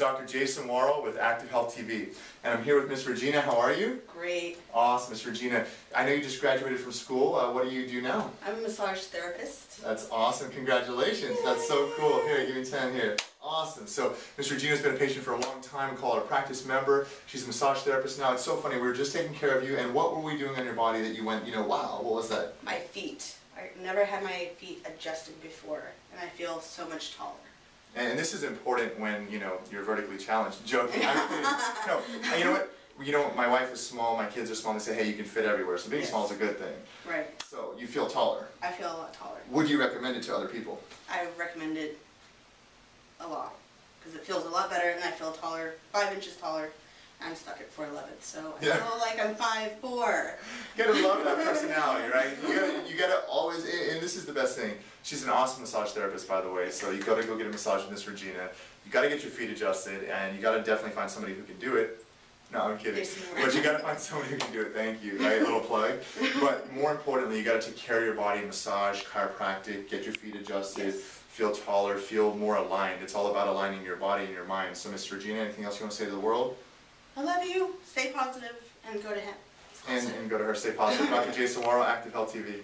Dr. Jason Worrall with Active Health TV, and I'm here with Miss Regina. How are you? Great. Awesome, Miss Regina. I know you just graduated from school. Uh, what do you do now? I'm a massage therapist. That's awesome. Congratulations. That's so cool. Here, give me 10 here. Awesome. So, Miss Regina's been a patient for a long time. We call her a practice member. She's a massage therapist now. It's so funny. We were just taking care of you, and what were we doing on your body that you went, you know, wow, what was that? My feet. I never had my feet adjusted before, and I feel so much taller. And this is important when, you know, you're vertically challenged. Joking. No, uh, you know what? You know, my wife is small, my kids are small, and they say, hey, you can fit everywhere. So being Yes. small is a good thing. Right. So you feel taller. I feel a lot taller. Would you recommend it to other people? I recommend it a lot because it feels a lot better, and I feel taller, five inches taller. I'm stuck at 4'11, so I Yeah. feel like I'm 5'4. You gotta love that personality, right? You gotta, you gotta always, and and this is the best thing. She's an awesome massage therapist, by the way. So you gotta go get a massage with Miss Regina. You gotta get your feet adjusted, and you gotta definitely find somebody who can do it. No, I'm kidding. But you gotta find somebody who can do it. Thank you. Right, little plug. But more importantly, you gotta take care of your body, massage, chiropractic, get your feet adjusted, Yes. feel taller, feel more aligned. It's all about aligning your body and your mind. So, Miss Regina, anything else you want to say to the world? I love you. Stay positive and go to him. And, and go to her. Stay positive. Dr. Jason Worrall, Active Health TV.